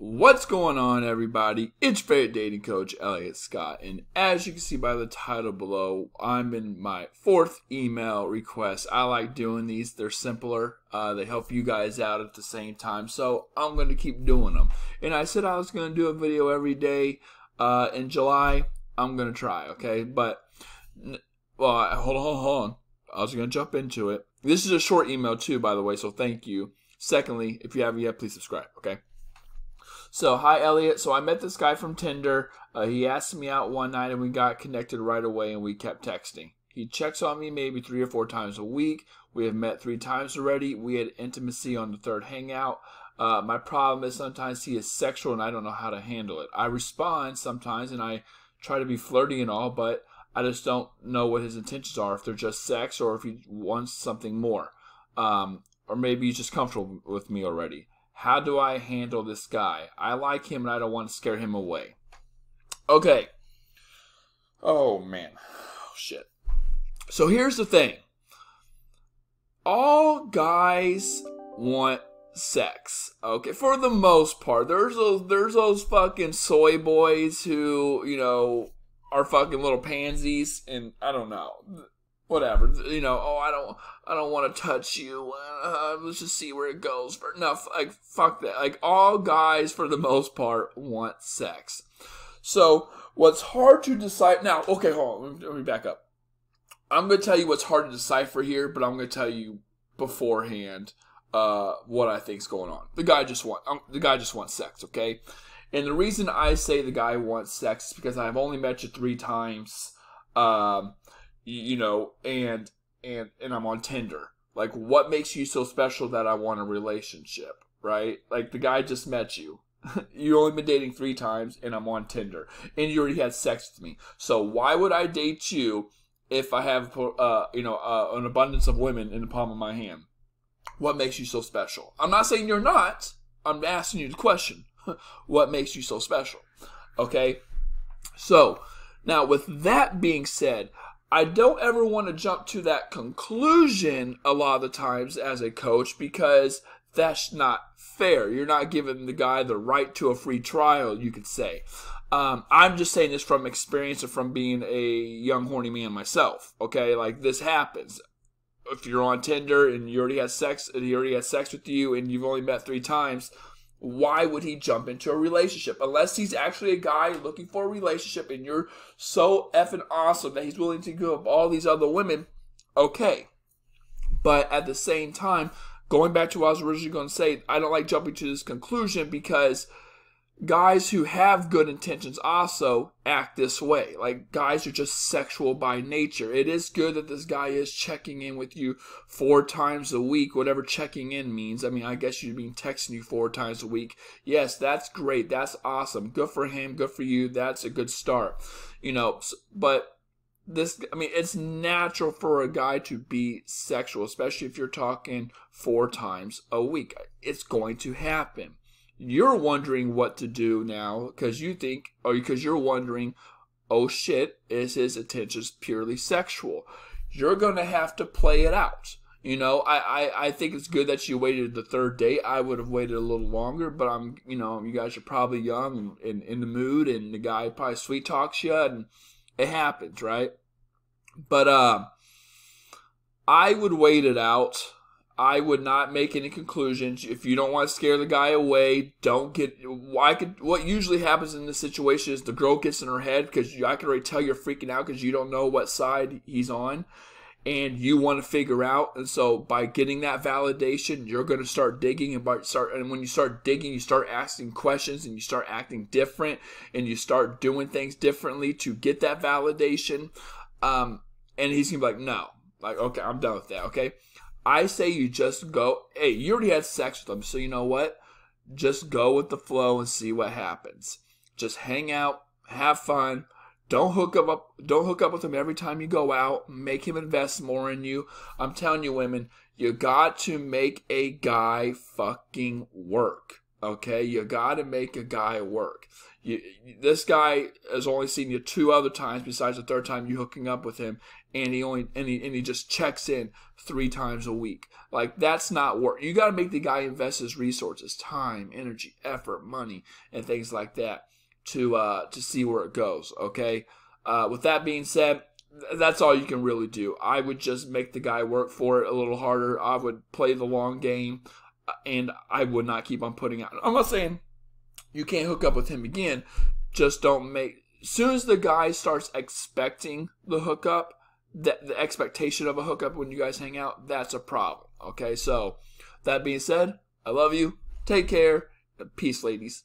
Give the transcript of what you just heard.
What's going on, everybody? It's favorite dating coach Elliot Scott, and as you can see by the title below, I'm in my fourth email request. I like doing these; they're simpler. Uh, they help you guys out at the same time, so I'm going to keep doing them. And I said I was going to do a video every day uh, in July. I'm going to try, okay? But well, hold on, hold on. I was going to jump into it. This is a short email too, by the way, so thank you. Secondly, if you haven't yet, please subscribe, okay? So, hi, Elliot. So, I met this guy from Tinder. Uh, he asked me out one night and we got connected right away and we kept texting. He checks on me maybe three or four times a week. We have met three times already. We had intimacy on the third hangout. Uh, my problem is sometimes he is sexual and I don't know how to handle it. I respond sometimes and I try to be flirty and all, but I just don't know what his intentions are. If they're just sex or if he wants something more. Um, or maybe he's just comfortable with me already. How do I handle this guy? I like him and I don't want to scare him away. Okay. Oh, man. Oh, shit. So here's the thing all guys want sex. Okay, for the most part, there's those there's those fucking soy boys who you know are fucking little pansies, and I don't know whatever. You know, oh, I don't, I don't want to touch you. Uh, let's just see where it goes. For no, like fuck that. Like all guys, for the most part, want sex. So what's hard to decide now? Okay, hold on. Let me, let me back up. I'm gonna tell you what's hard to decipher here, but I'm gonna tell you beforehand uh, what I think's going on. The guy just want, um, the guy just wants sex. Okay. And the reason I say the guy wants sex is because I've only met you three times. Um, you know, and and and I'm on Tinder. Like, what makes you so special that I want a relationship, right? Like, the guy just met you. you only been dating three times, and I'm on Tinder, and you already had sex with me. So why would I date you if I have, uh, you know, uh, an abundance of women in the palm of my hand? What makes you so special? I'm not saying you're not. I'm asking you the question. what makes you so special? Okay. So now, with that being said, I don't ever want to jump to that conclusion a lot of the times as a coach because that's not fair. You're not giving the guy the right to a free trial, you could say. Um, I'm just saying this from experience and from being a young horny man myself. Okay, like this happens. If you're on Tinder and you already had sex, and he already had sex with you, and you've only met three times, why would he jump into a relationship? Unless he's actually a guy looking for a relationship and you're so effing awesome that he's willing to give up all these other women okay. But at the same time going back to what i was originally going to say i don't like jumping to this conclusion because guys who have good intentions also act this way. Like guys are just sexual by nature. It is good that this guy is checking in with you four times a week, whatever checking in means. I mean, I guess you'd be texting you four times a week. Yes, that's great. That's awesome. Good for him. Good for you. That's a good start. You know, but this i mean it's natural for a guy to be sexual especially if you're talking four times a week it's going to happen you're wondering what to do now because you think, or because you're wondering, oh shit, is his intentions purely sexual? You're going to have to play it out. You know, I, I, I think it's good that you waited the third date. I would have waited a little longer, but I'm, you know, you guys are probably young and, and in the mood, and the guy probably sweet talks you, and it happens, right? But uh, I would wait it out I would not make any conclusions. If you don't want to scare the guy away, don't get. Why could what usually happens in this situation is the girl gets in her head because I can already tell you're freaking out because you don't know what side he's on, and you want to figure out. And so by getting that validation, you're going to start digging and start. And when you start digging, you start asking questions and you start acting different and you start doing things differently to get that validation. Um, and he's gonna be like, no, like okay, I'm done with that. Okay I say you just go. Hey, you already had sex with them, so you know what? Just go with the flow and see what happens. Just hang out, have fun. Don't hook up, don't hook up with him every time you go out. Make him invest more in you. I'm telling you, women, you got to make a guy fucking work. Okay, you got to make a guy work. You, this guy has only seen you two other times, besides the third time you hooking up with him, and he only and he, and he just checks in three times a week. Like that's not work. You got to make the guy invest his resources, time, energy, effort, money, and things like that to uh, to see where it goes. Okay. Uh, with that being said, that's all you can really do. I would just make the guy work for it a little harder. I would play the long game and I would not keep on putting out. I'm not saying you can't hook up with him again. Just don't make. As soon as the guy starts expecting the hookup, that the expectation of a hookup when you guys hang out, that's a problem. Okay, so that being said, I love you. Take care. Peace, ladies.